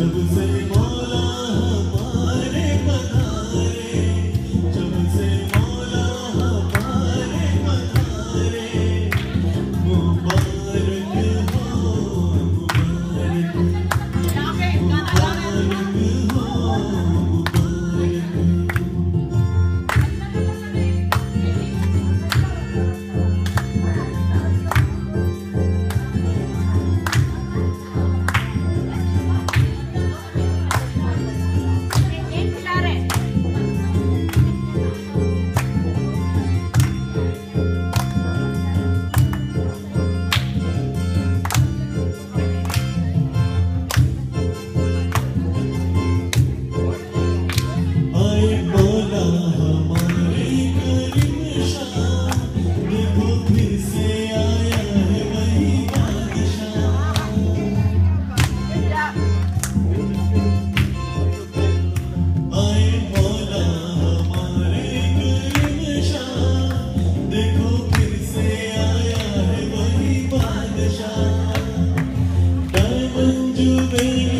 everything. You.